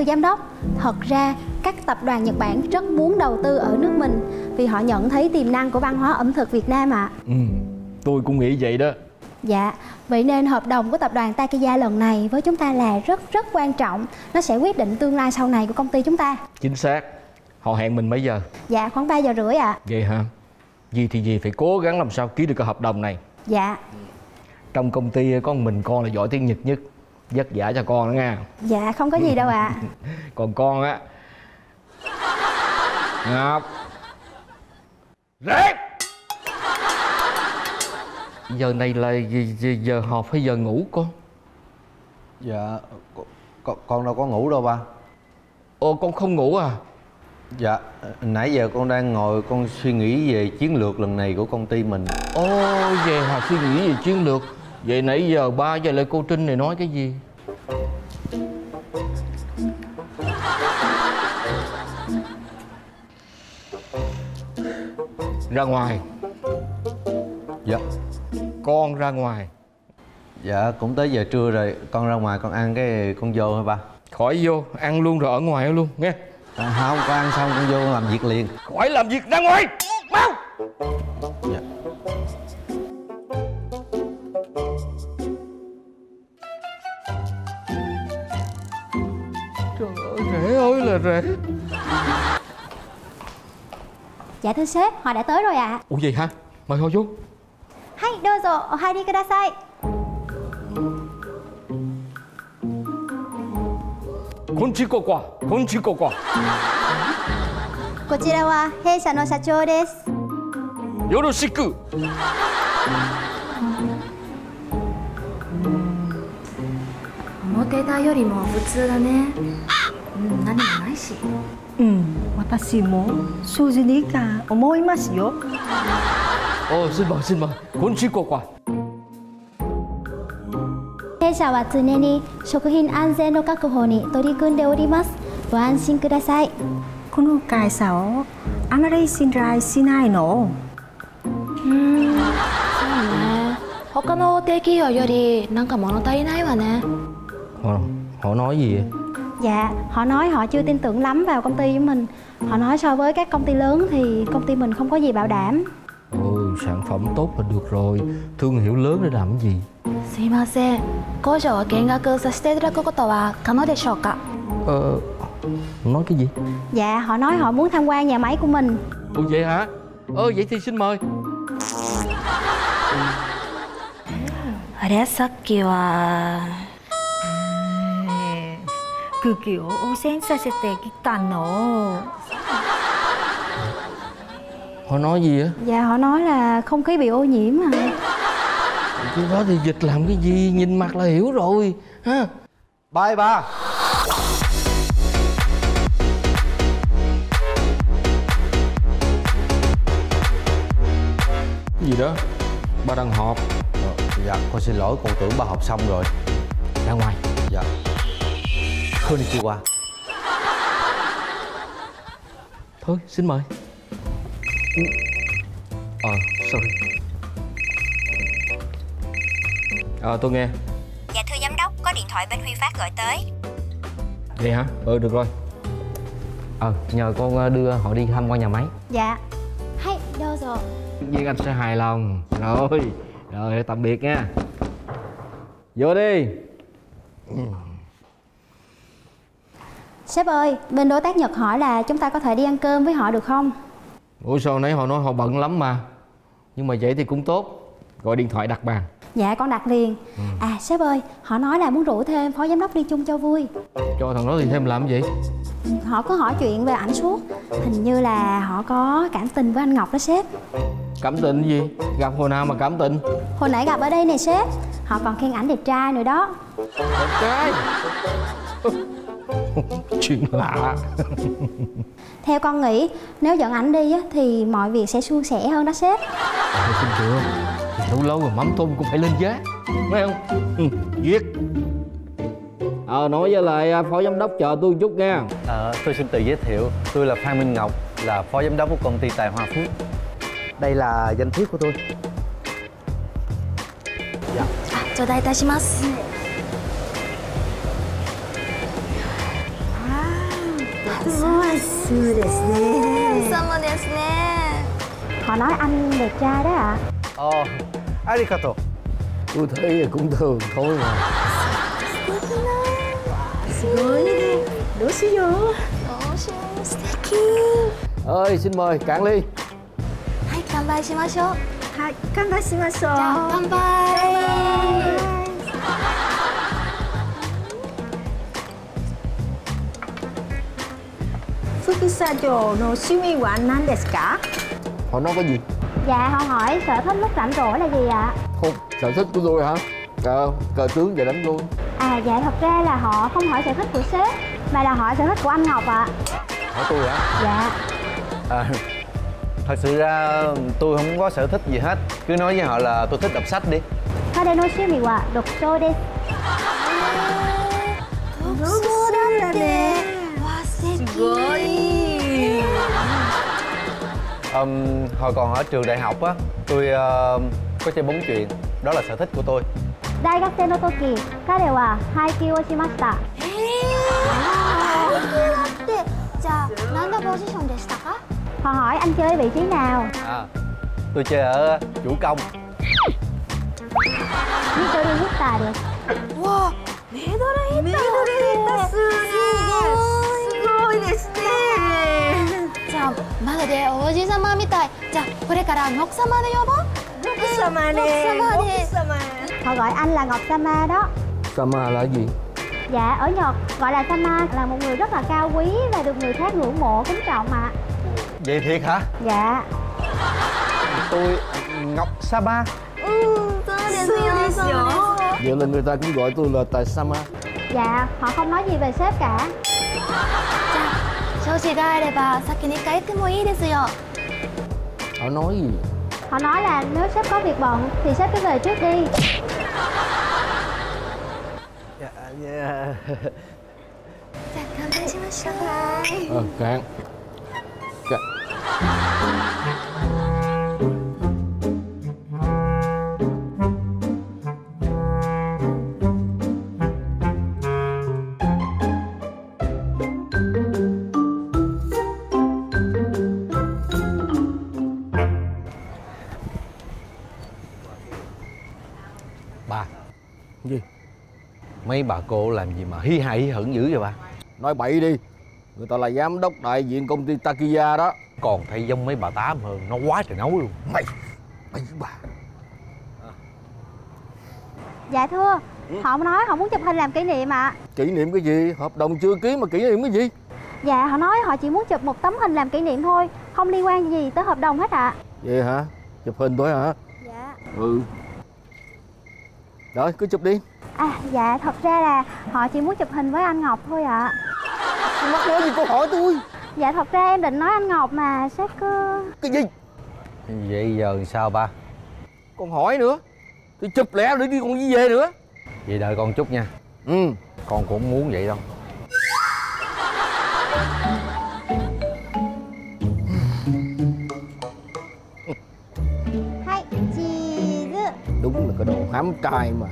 thưa giám đốc. Thật ra các tập đoàn Nhật Bản rất muốn đầu tư ở nước mình Vì họ nhận thấy tiềm năng của văn hóa ẩm thực Việt Nam ạ. Ừ, tôi cũng nghĩ vậy đó. Dạ, vậy nên hợp đồng của tập đoàn Takiya lần này với chúng ta là rất rất quan trọng. Nó sẽ quyết định tương lai sau này của công ty chúng ta. Chính xác. Họ hẹn mình mấy giờ? Dạ, khoảng 3 giờ rưỡi ạ. Vậy hả? Gì thì gì phải cố gắng làm sao ký được cái hợp đồng này. Dạ, trong công ty có mình con là giỏi tiếng nhật nhất vất vả cho con đó nha. Dạ không có gì đâu ạ. Còn con á. Ngọc. Rét giờ này là giờ họp hay giờ ngủ con? Dạ con, con, đâu có ngủ đâu ba. Ồ con không ngủ à? Dạ nãy giờ con đang ngồi con suy nghĩ về chiến lược lần này của công ty mình. Ồ về hà suy nghĩ về chiến lược vậy nãy giờ ba giờ lại cô trinh này nói cái gì? Ra ngoài. Dạ con ra ngoài. Dạ cũng tới giờ trưa rồi. Con ra ngoài con ăn cái con vô hả ba? Khỏi vô ăn luôn rồi ở ngoài luôn nghe. À, Không con ăn xong con vô làm việc liền. Khỏi làm việc ra ngoài. Mau. Dạ rể Dạ thưa sếp, họ đã tới rồi ạ ủa gì hả mời họ vô Hay, kudasai こんちこここんちこここちらは弊社の社長ですよろしく思ってたよりも普通だねうん何しうん、私も数字でいいか思いますよ。ồ xin mời xin mời こん。ちここ弊社は常に食品安全の確保に取り組んでおります。ご安心ください。この会社をあまり信頼しないの？そうね。他の大手企業よりなんか物足りないわね。họ họ nói gì vậy Dạ, họ nói họ chưa tin tưởng lắm vào công ty của mình Họ nói so với các công ty lớn thì công ty mình không có gì bảo đảm ừ sản phẩm tốt là được rồi thương hiệu lớn để làm cái gì すいません工場を見学させていただくことは可能でしょうか ờ nói cái gì Dạ, họ nói họ muốn tham quan nhà máy của mình ồ vậy hả ờ vậy thì xin mời あれさっきは 그게 오센사세때기따노 Họ nói gì á? Dạ họ nói là không khí bị ô nhiễm mà Cái đó thì dịch làm cái gì? Nhìn mặt là hiểu rồi. Ha? Bye ba. Gì đó? Ba đang họp. Ờ, dạ con xin lỗi con tưởng ba học xong rồi. Ra ngoài. Dạ. Konnichiwa thôi xin mời. Ờ sorry. Ờ tôi nghe. Dạ thưa giám đốc, có điện thoại bên Huy Phát gọi tới. vậy hả? Ừ được rồi. Ờ nhờ con ờ, đưa họ đi tham quan nhà máy. Dạ. Hay, dozo nhiên anh sẽ hài lòng. Rồi. Rồi tạm biệt nha. Vô đi Sếp ơi, bên đối tác Nhật hỏi là chúng ta có thể đi ăn cơm với họ được không? ủa sao nãy họ nói họ bận lắm mà? Nhưng mà vậy thì cũng tốt. Gọi điện thoại đặt bàn. Dạ, con đặt liền. À, sếp ơi, họ nói là muốn rủ thêm phó giám đốc đi chung cho vui. Cho thằng đó thì thêm làm gì? Họ có hỏi chuyện về ảnh suốt. Hình như là họ có cảm tình với anh Ngọc đó sếp. Cảm tình gì? Gặp hồi nào mà cảm tình? Hồi nãy gặp ở đây nè sếp. Họ còn khen ảnh đẹp trai nữa đó. Đẹp trai chuyện lạ Theo con nghĩ nếu dẫn ảnh đi á, thì mọi việc sẽ suôn sẻ hơn đó sếp Thôi xin chưa thì lâu lâu rồi mắm tôm cũng phải lên giá Thấy không ừ, Duyệt Ờ nói với lại à, phó giám đốc chờ tôi một chút nha Ờ, Tôi xin tự giới thiệu Tôi là Phan Minh Ngọc Là phó giám đốc của công ty Tài Hoa Phước Đây là danh thiếp của tôi 頂戴いたします そうですね様ですね họ nói anh đẹp trai đó ạ あありがとう tôi thấy cũng thường thôi mà すごいねどうしようどうしよう素敵 ơi xin mời cạn ly はい乾杯しましょうはい Kisajo no shimi wa nan desu ka? Họ nói cái gì? Dạ, họ hỏi sở thích lúc rảnh rỗi là gì ạ? Không, sở thích của tôi hả? Cờ, cờ tướng và đánh luôn À dạ, thật ra là họ không hỏi sở thích của sếp Mà là hỏi sở thích của anh Ngọc ạ Hỏi tôi hả? Dạ à, Thật sự ra tôi không có sở thích gì hết Cứ nói với họ là tôi thích đọc sách đi Kadenoshimi wa dokusho desu um, hồi còn ở trường đại học á tôi uh, có chơi bóng chuyện, đó là sở thích của tôi. 大学生の時彼は配球をしましたへえ配球だってじゃあ何のポジションでしたか họ hỏi anh chơi vị trí nào? À, tôi chơi ở chủ công. Middle hitter です wow ミドルヒッターミドルヒッターすごいすごいですねじゃあまるで王子様みたいじゃあこれからノク様で呼ぼう奥様ね奥様で奥様 họ gọi anh là ngọc sama đó sama là gì dạ ở nhật gọi là sama là một người rất là cao quý và được người khác ngưỡng mộ kính trọng ạ vậy thiệt hả dạ tôi ngọc sapa うんそうですよそうですよそうですよ vậy là người ta cũng gọi tôi là tài sama dạ họ không nói gì về sếp cả 少子があれば先に帰ってもいいですよ họ nói gì họ nói là nếu sếp có việc bận thì sếp cứ về trước đi dạ, じゃあ乾杯しましょう ờ cạn cạn mấy bà cô làm gì mà hí hại hí hửng dữ vậy bà? Nói bậy đi. Người ta là giám đốc đại diện công ty Takiya đó. Còn thấy giống mấy bà tám hơn nó quá trời nấu luôn. Mày mày với bà. Dạ thưa họ nói họ muốn chụp hình làm kỷ niệm ạ. Kỷ niệm cái gì? Hợp đồng chưa ký mà kỷ niệm cái gì? Dạ họ nói họ chỉ muốn chụp một tấm hình làm kỷ niệm thôi không liên quan gì tới hợp đồng hết ạ. Vậy hả? Chụp hình thôi hả? Dạ. Ừ rồi cứ chụp đi. À dạ thật ra là họ chỉ muốn chụp hình với anh ngọc thôi ạ. Mắc nói gì cô hỏi tôi. Dạ thật ra em định nói anh ngọc mà sếp cứ cái gì? Vậy giờ sao ba? Còn hỏi nữa. Thì chụp lẹ rồi đi còn đi về nữa? Vậy đợi con chút nha. Ừ. Con cũng muốn vậy đâu hám trai mà.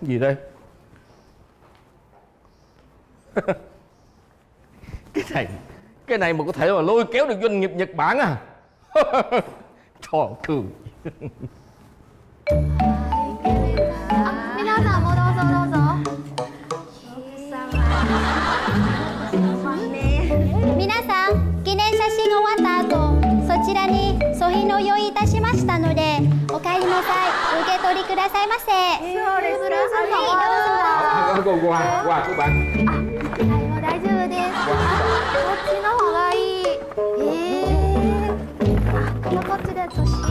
Gì đây? Cái này cái này mà có thể mà lôi kéo được doanh nghiệp nhật bản à? Trò cười くださいませ。そうです。はいどうぞ qua qua các bạn はいもう大丈夫ですあこっちの方がいい。えー、あこのこっちで写真は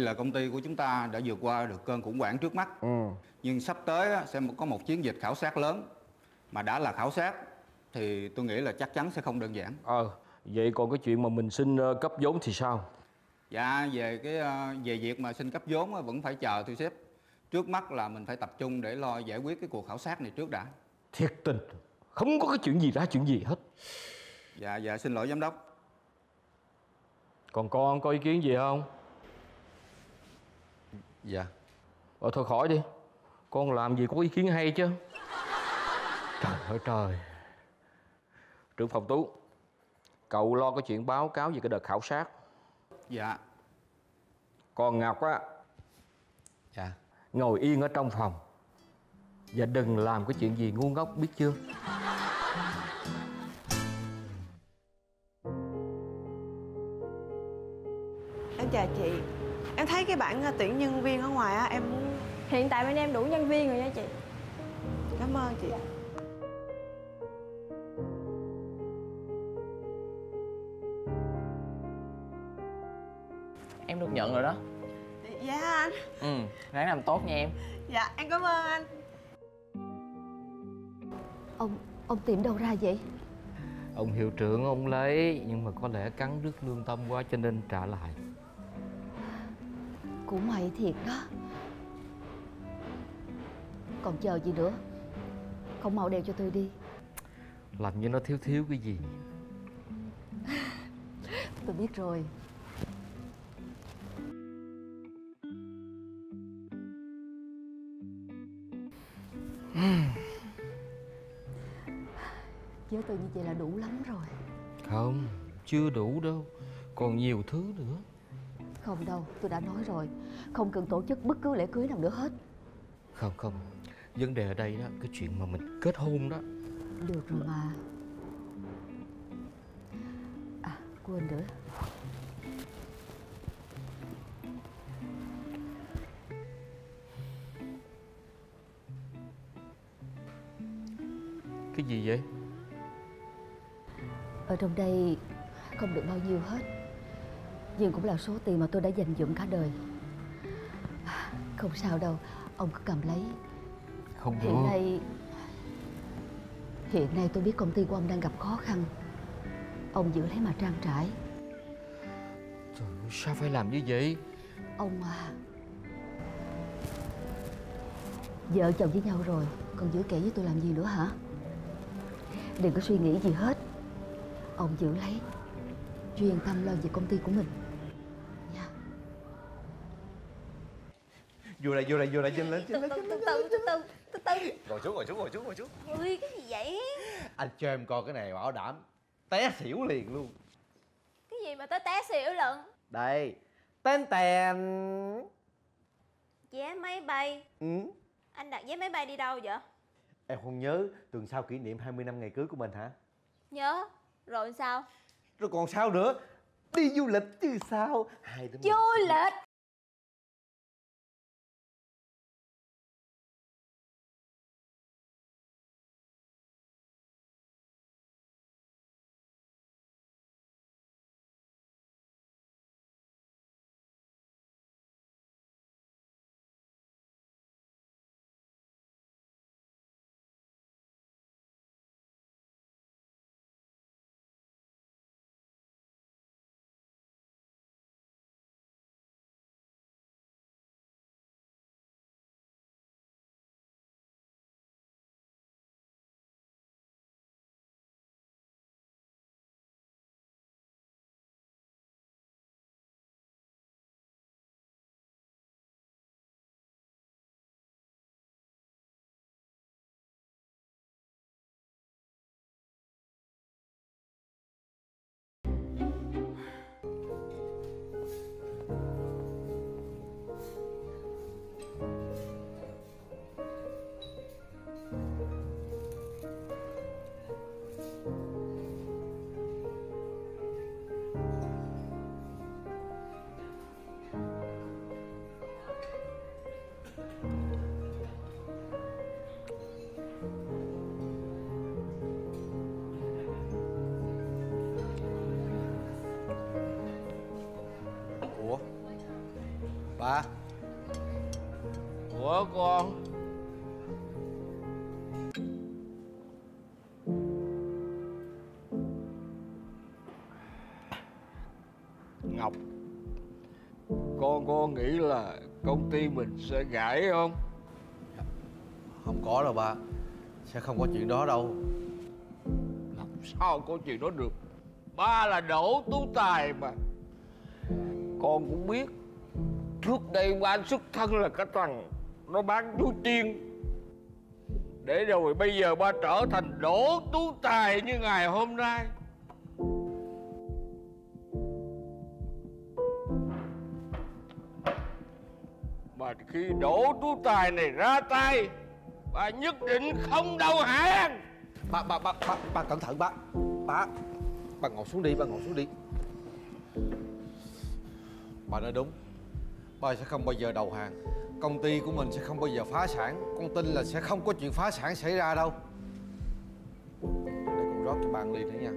là công ty của chúng ta đã vượt qua được cơn khủng hoảng trước mắt. Ừ. Nhưng sắp tới á, sẽ có một chiến dịch khảo sát lớn. Mà đã là khảo sát thì tôi nghĩ là chắc chắn sẽ không đơn giản. Ờ, vậy còn cái chuyện mà mình xin ờ, cấp vốn thì sao? Dạ về cái ờ, về việc mà xin cấp vốn á, vẫn phải chờ thưa sếp. Trước mắt là mình phải tập trung để lo giải quyết cái cuộc khảo sát này trước đã. Thiệt tình, không có cái chuyện gì ra chuyện gì hết. Dạ dạ xin lỗi giám đốc. Còn con có ý kiến gì không? Dạ. Ờ thôi khỏi đi. Con làm gì có ý kiến hay chứ. Trời ơi trời. Trưởng phòng Tú Cậu lo cái chuyện báo cáo về cái đợt khảo sát. Dạ. Còn Ngọc á Dạ. Ngồi yên ở trong phòng. Và đừng làm cái chuyện gì ngu ngốc biết chưa? Em chào chị cái bảng à, tuyển nhân viên ở ngoài á Em muốn Hiện tại bên em đủ nhân viên rồi nha chị. Cảm ơn chị. Em được nhận rồi đó. Dạ anh. Ừ, ráng làm tốt nha em. Dạ em cảm ơn anh. Ông ông tìm đâu ra vậy? Ông hiệu trưởng ông lấy Nhưng mà có lẽ cắn đứt lương tâm quá cho nên trả lại Của mày thiệt đó. Còn chờ gì nữa? Không mau đeo cho tôi đi. Làm như nó thiếu thiếu cái gì? Tôi biết rồi. Với tôi như vậy là đủ lắm rồi. Không, chưa đủ đâu. Còn nhiều thứ nữa Không đâu, tôi đã nói rồi. Không cần tổ chức bất cứ lễ cưới nào nữa hết. Không không. Vấn đề ở đây đó Cái chuyện mà mình kết hôn đó. Được rồi mà. À, quên nữa. Cái gì vậy? Ở trong đây không được bao nhiêu hết Nhưng cũng là số tiền mà tôi đã dành dụm cả đời. Không sao đâu Ông cứ cầm lấy. Không được. Hiện nay Hiện nay tôi biết công ty của ông đang gặp khó khăn. Ông giữ lấy mà trang trải. Trời ơi, sao phải làm như vậy? Ông à Vợ chồng với nhau rồi Còn giữ kẻ với tôi làm gì nữa hả? Đừng có suy nghĩ gì hết. Ông giữ lấy. Chuyên tâm lo về công ty của mình Vô đây vô đây vô đây trên lên trên lên từ từ từ từ từ từ từ. Ngồi xuống ngồi xuống ngồi xuống ngồi xuống. Ui cái gì vậy? Anh cho em coi cái này bảo đảm Té xỉu liền luôn. Cái gì mà tới té xỉu lận? Đây Tên tèn vé máy bay. Ừ. anh đặt vé máy bay đi đâu vậy? Em không nhớ tuần sau kỷ niệm 20 năm ngày cưới của mình hả? Nhớ. Rồi sao? Rồi còn sao nữa? Đi du lịch chứ sao? Hai đứa mình du lịch ba. Ủa con? Ngọc Con con nghĩ là công ty mình sẽ gãy không? không có đâu ba. Sẽ không có chuyện đó đâu. Làm sao có chuyện đó được? Ba là đổ tú tài mà. Con cũng biết Trước đây bán xuất thân là cái thằng Nó bán chú tiên Để rồi bây giờ ba trở thành đổ tú tài như ngày hôm nay. Mà khi đổ tú tài này ra tay Ba nhất định không đầu hàng. Bà bà bà bà bà cẩn thận bà bà bà ngồi xuống đi bà ngồi xuống đi. Bà nói đúng ba sẽ không bao giờ đầu hàng. Công ty của mình sẽ không bao giờ phá sản. Con tin là sẽ không có chuyện phá sản xảy ra đâu. Để con rót cho bạn ly nữa nha.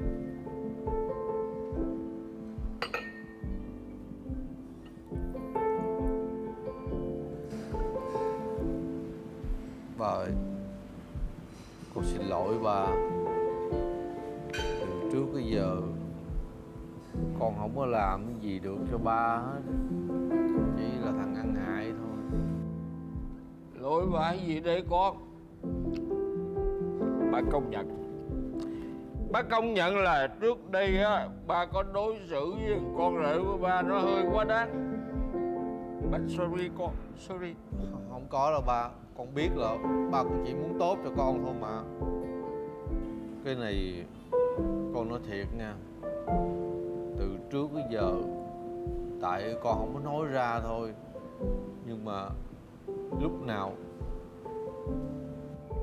Ba ơi, con xin lỗi ba từ trước tới giờ, con không có làm cái gì được cho ba hết. Lỗi vãi gì đây con? Ba công nhận. Ba công nhận là trước đây á, ba có đối xử với con rể của ba nó hơi quá đáng. Ba sorry con, sorry. Không có đâu ba. Con biết là ba cũng chỉ muốn tốt cho con thôi mà. Cái này con nói thiệt nha. Từ trước tới giờ, tại con không có nói ra thôi. Nhưng mà lúc nào?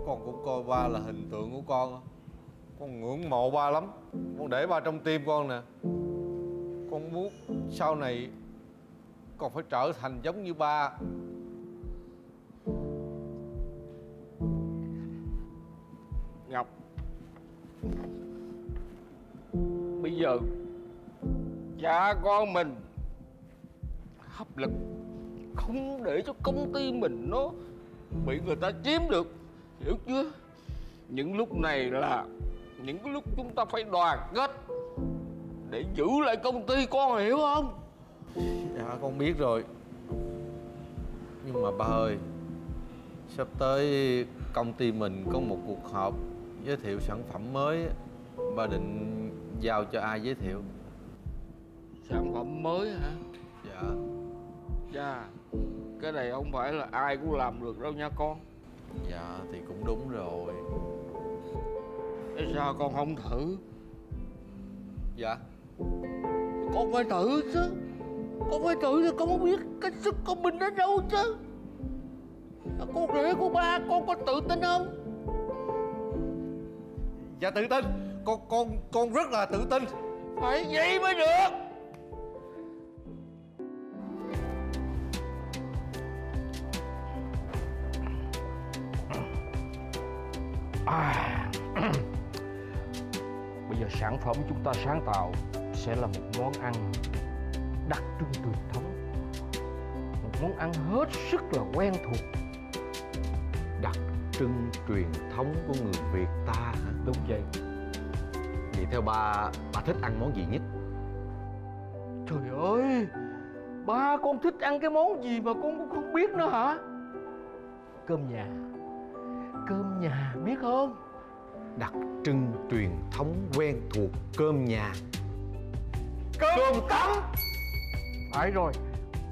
Con cũng coi ba là hình tượng của con con ngưỡng mộ ba lắm. Con để ba trong tim con nè. Con muốn sau này con phải trở thành giống như ba. Ngọc. Bây giờ, cha con mình hấp lực không để cho công ty mình nó bị người ta chiếm được hiểu chưa? Những lúc này là những cái lúc chúng ta phải đoàn kết để giữ lại công ty con hiểu không? Dạ con biết rồi. Nhưng mà ba ơi Sắp tới công ty mình có một cuộc họp Giới thiệu sản phẩm mới. Ba định giao cho ai giới thiệu? Sản phẩm mới hả? Dạ. Dạ cái này không phải là ai cũng làm được đâu nha con. Dạ thì cũng đúng rồi. Thế sao con không thử? Dạ. Con phải thử chứ. Con phải thử thì con mới biết cái sức của mình ở đâu chứ. Con rể của ba con có tự tin không? Dạ tự tin. Con con con rất là tự tin. Phải vậy mới được à. Bây giờ sản phẩm chúng ta sáng tạo sẽ là một món ăn đặc trưng truyền thống. Một món ăn hết sức là quen thuộc. Đặc trưng truyền thống của người Việt ta hả? Đúng vậy. Vậy theo ba Ba thích ăn món gì nhất? Trời ơi Ba con thích ăn cái món gì mà con cũng không biết nữa hả? Cơm nhà Cơm nhà biết không? Đặc trưng truyền thống quen thuộc cơm nhà. Cơm, cơm tấm! Phải rồi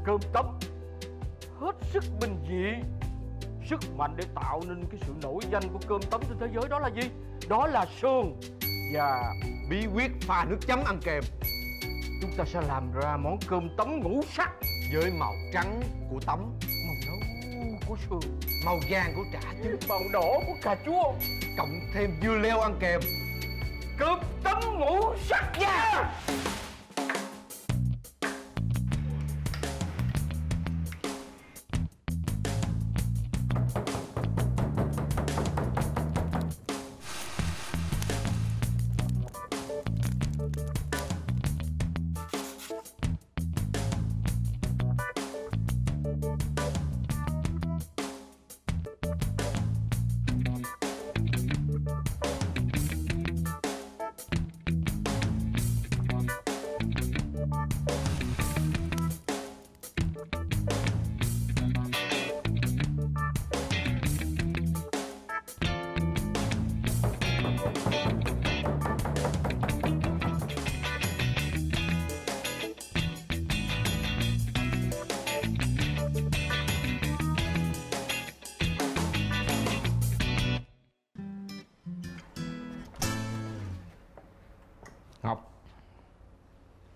Cơm tấm. Hết sức bình dị Sức mạnh để tạo nên cái sự nổi danh của cơm tấm trên thế giới. Đó là gì? Đó là sườn Và Bí quyết pha nước chấm ăn kèm. Chúng ta sẽ làm ra món cơm tấm ngũ sắc Với màu trắng của tấm của sườn Màu vàng của chả trứng Màu đỏ của cà chua. Cộng thêm dưa leo ăn kèm. Cơm tấm ngũ sắc nha Ngọc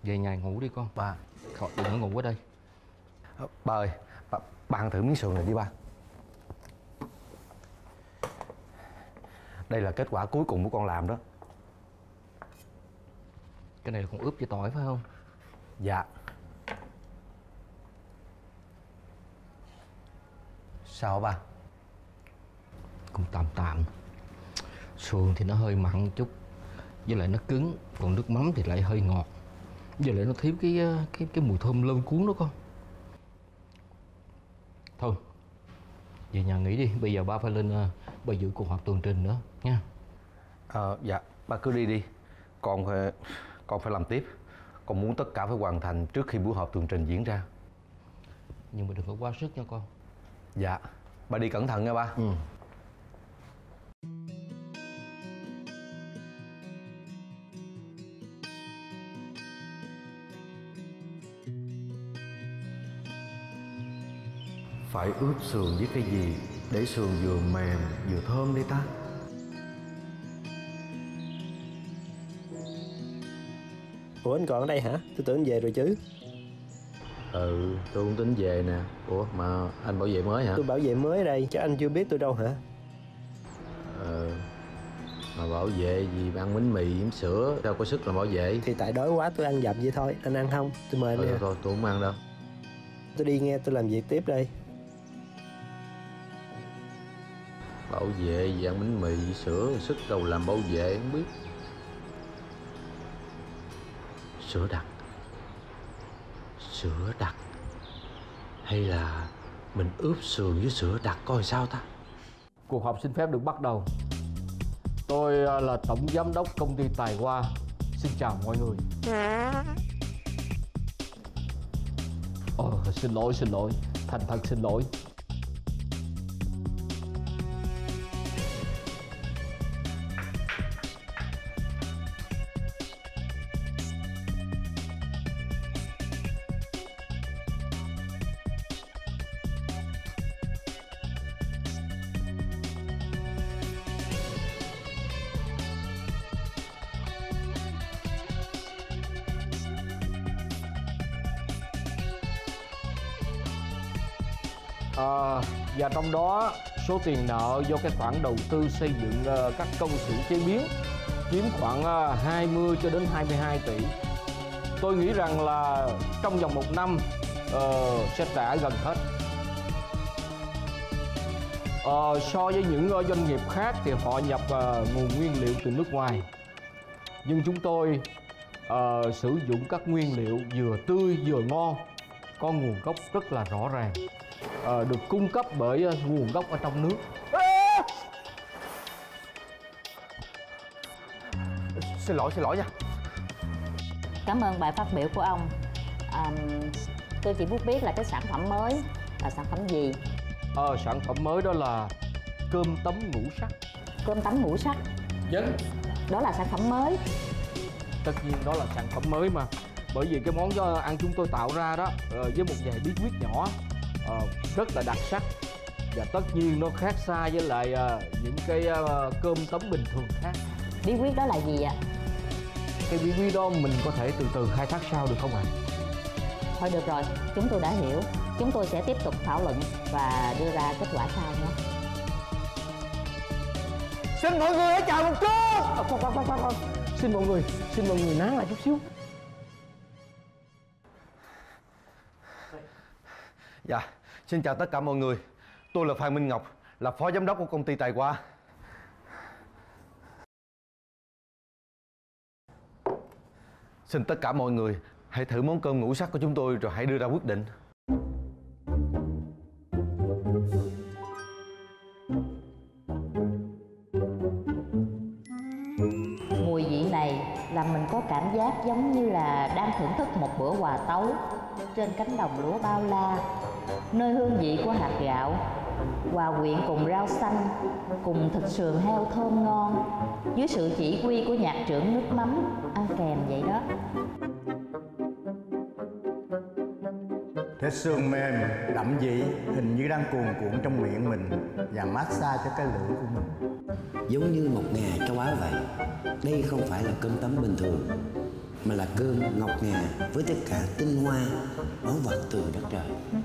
Về nhà ngủ đi con. Ba. Thôi đừng có ngủ ở đây. Ba ơi ba, ba ăn thử miếng sườn này đi ba. Đây là kết quả cuối cùng của con làm đó. Cái này là con ướp với tỏi phải không? Dạ. Sao ba? Cũng tạm tạm. Sườn thì nó hơi mặn chút Với lại nó cứng Còn nước mắm thì lại hơi ngọt Với lại nó thiếu cái ờ, cái cái mùi thơm lơm cuốn đó con. Thôi Về nhà nghỉ đi Bây giờ ba phải lên ờ, ba dự cuộc họp tường trình nữa nha. Ờ dạ ba cứ đi đi. Con phải con phải làm tiếp. Con muốn tất cả phải hoàn thành trước khi buổi họp tường trình diễn ra. Nhưng mà đừng có quá sức nha con. Dạ Ba đi cẩn thận nha ba. Ừ Phải ướp sườn với cái gì Để sườn vừa mềm vừa thơm đi ta Ủa anh còn ở đây hả? Tôi tưởng anh về rồi chứ Ừ, tôi cũng tính về nè Ủa mà anh bảo vệ mới hả? Tôi bảo vệ mới ở đây, chắc anh chưa biết tôi đâu hả? Ờ Mà bảo vệ gì mà ăn bánh mì với sữa Đâu có sức làm bảo vệ Thì tại đói quá tôi ăn dập vậy thôi, anh ăn không? Tôi mời anh Ừ, nè thôi tôi không ăn đâu Tôi đi nghe, tôi làm việc tiếp đây Bảo vệ gì ăn bánh mì sữa Sức đầu làm bảo vệ không biết. Sữa đặc. Sữa đặc. Hay là mình ướp sườn với sữa đặc coi sao ta? Cuộc họp xin phép được bắt đầu. Tôi à, là Tổng Giám đốc Công ty Tài Hoa. Xin chào mọi người. Ờ, xin lỗi, xin lỗi. Thành thật xin lỗi. À, và trong đó số tiền nợ do cái khoản đầu tư xây dựng uh, các công xưởng chế biến chiếm khoảng ờ, uh, 20 cho đến 22 tỷ. Tôi nghĩ rằng là trong vòng một năm uh, sẽ trả gần hết. uh, so với những uh, doanh nghiệp khác thì họ nhập uh, nguồn nguyên liệu từ nước ngoài. Nhưng chúng tôi uh, sử dụng các nguyên liệu vừa tươi vừa ngon, có nguồn gốc rất là rõ ràng ờ, được cung cấp bởi ờ, nguồn gốc ở trong nước Xin lỗi, xin lỗi nha Cảm ơn bài phát biểu của ông. À, tôi chỉ muốn biết là cái sản phẩm mới là sản phẩm gì? ờ, sản phẩm mới đó là cơm tấm ngũ sắc Cơm tấm ngũ sắc. Dân Đó là sản phẩm mới. tất nhiên đó là sản phẩm mới mà bởi vì cái món do ăn chúng tôi tạo ra đó ờ, với một vài bí quyết nhỏ ờ, rất là đặc sắc và tất nhiên nó khác xa với lại ờ, những cái ờ, cơm tấm bình thường khác Bí quyết đó là gì ạ? cái bí quyết đó mình có thể từ từ khai thác sau được không ạ Thôi được rồi, chúng tôi đã hiểu. Chúng tôi sẽ tiếp tục thảo luận và đưa ra kết quả sau nhé. xin mọi người hãy chào một chút à, khoan, khoan, khoan, khoan, khoan. xin mọi người xin mọi người nán lại chút xíu Dạ, xin chào tất cả mọi người. Tôi là Phan Minh Ngọc Là phó giám đốc của công ty Tài Hoa. Xin tất cả mọi người Hãy thử món cơm ngũ sắc của chúng tôi Rồi hãy đưa ra quyết định. Mùi vị này làm mình có cảm giác giống như là đang thưởng thức một bữa quà tấu trên cánh đồng lúa bao la, nơi hương vị của hạt gạo hòa quyện cùng rau xanh, cùng thịt sườn heo thơm ngon, dưới sự chỉ huy của nhạc trưởng nước mắm ăn kèm vậy đó. Thịt sườn mềm, đậm vị, hình như đang cuồn cuộn trong miệng mình và massage cho cái lưỡi của mình. giống như một nghề châu Á vậy đây không phải là cơm tấm bình thường mà là cơm ngọc ngà với tất cả tinh hoa báu vật từ đất trời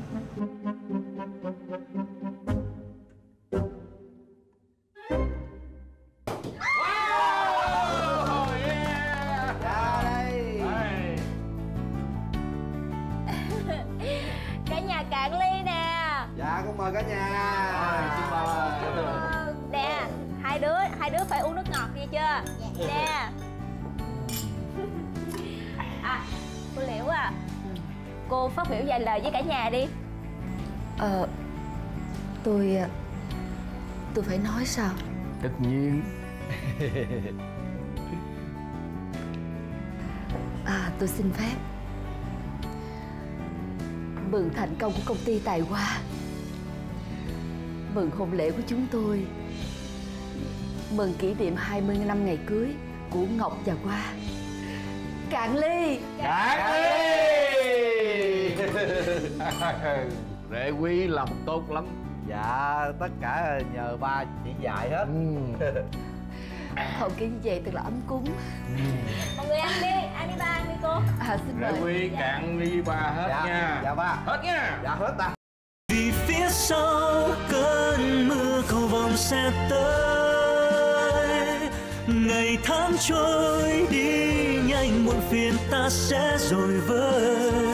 sao? Tất nhiên. À tôi xin phép. Mừng thành công của công ty Tài Hoa. Mừng hôn lễ của chúng tôi. Mừng kỷ niệm 20 năm ngày cưới Của Ngọc và Hoa. Cạn ly! Cạn ly! Rễ quý làm tốt lắm dạ tất cả nhờ ba chỉ dạy hết. Không cái như vậy thật là ấm cúng. Mọi người ăn đi ăn đi ba ăn đi cô. À xin mời. quý cạn ly ba hết Dạ, nha. dạ ba. Hết nha. Dạ hết ta. Vì phía sau cơn mưa cầu vồng sẽ tới. Ngày tháng trôi đi nhanh muộn phiền ta sẽ rồi vơi